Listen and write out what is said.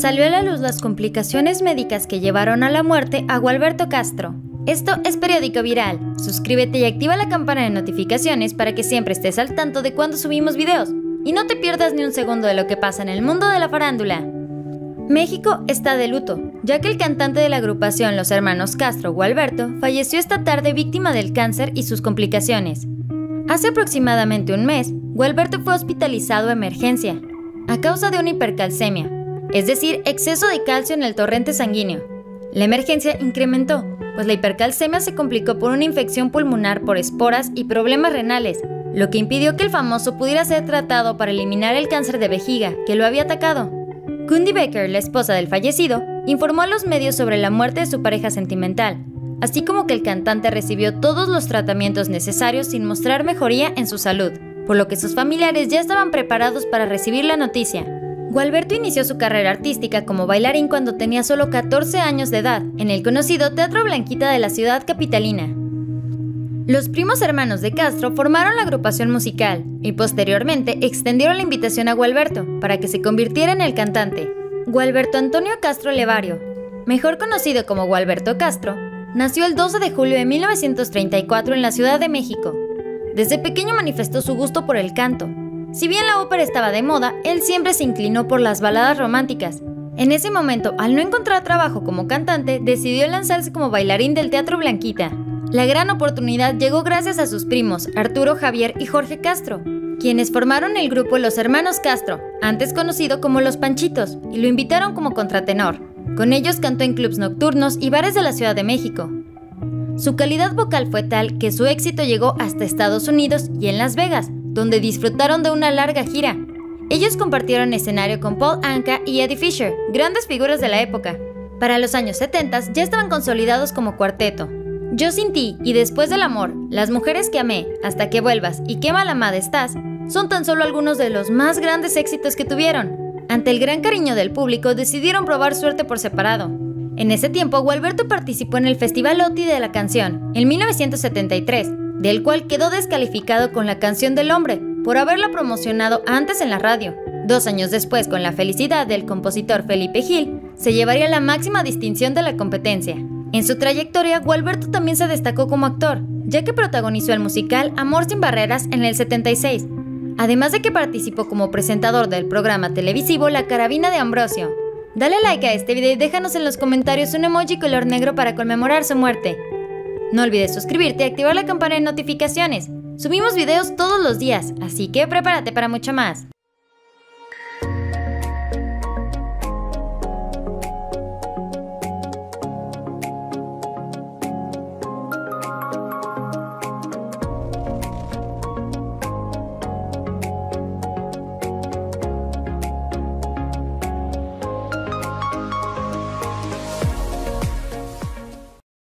salió a la luz las complicaciones médicas que llevaron a la muerte a Gualberto Castro. Esto es Periódico Viral. Suscríbete y activa la campana de notificaciones para que siempre estés al tanto de cuando subimos videos. Y no te pierdas ni un segundo de lo que pasa en el mundo de la farándula. México está de luto, ya que el cantante de la agrupación Los Hermanos Castro, Gualberto, falleció esta tarde víctima del cáncer y sus complicaciones. Hace aproximadamente un mes, Gualberto fue hospitalizado a emergencia, a causa de una hipercalcemia, es decir, exceso de calcio en el torrente sanguíneo. La emergencia incrementó, pues la hipercalcemia se complicó por una infección pulmonar por esporas y problemas renales, lo que impidió que el famoso pudiera ser tratado para eliminar el cáncer de vejiga que lo había atacado. Gundy Baker, la esposa del fallecido, informó a los medios sobre la muerte de su pareja sentimental, así como que el cantante recibió todos los tratamientos necesarios sin mostrar mejoría en su salud, por lo que sus familiares ya estaban preparados para recibir la noticia. Gualberto inició su carrera artística como bailarín cuando tenía solo 14 años de edad, en el conocido Teatro Blanquita de la ciudad capitalina. Los primos hermanos de Castro formaron la agrupación musical y posteriormente extendieron la invitación a Gualberto para que se convirtiera en el cantante. Gualberto Antonio Castro Levario, mejor conocido como Gualberto Castro, nació el 12 de julio de 1934 en la Ciudad de México. Desde pequeño manifestó su gusto por el canto. Si bien la ópera estaba de moda, él siempre se inclinó por las baladas románticas. En ese momento, al no encontrar trabajo como cantante, decidió lanzarse como bailarín del Teatro Blanquita. La gran oportunidad llegó gracias a sus primos, Arturo Javier y Jorge Castro, quienes formaron el grupo Los Hermanos Castro, antes conocido como Los Panchitos, y lo invitaron como contratenor. Con ellos cantó en clubs nocturnos y bares de la Ciudad de México. Su calidad vocal fue tal que su éxito llegó hasta Estados Unidos y en Las Vegas, donde disfrutaron de una larga gira. Ellos compartieron escenario con Paul Anka y Eddie Fisher, grandes figuras de la época. Para los años 70 ya estaban consolidados como cuarteto, yo sin ti y después del amor, las mujeres que amé, hasta que vuelvas y qué amada estás, son tan solo algunos de los más grandes éxitos que tuvieron. Ante el gran cariño del público, decidieron probar suerte por separado. En ese tiempo, Gualberto participó en el Festival OTI de la canción, en 1973, del cual quedó descalificado con la canción del hombre, por haberla promocionado antes en la radio. Dos años después, con la felicidad del compositor Felipe Gil, se llevaría la máxima distinción de la competencia. En su trayectoria, Gualberto también se destacó como actor, ya que protagonizó el musical Amor sin Barreras en el 76, además de que participó como presentador del programa televisivo La Carabina de Ambrosio. Dale like a este video y déjanos en los comentarios un emoji color negro para conmemorar su muerte. No olvides suscribirte y activar la campana de notificaciones. Subimos videos todos los días, así que prepárate para mucho más.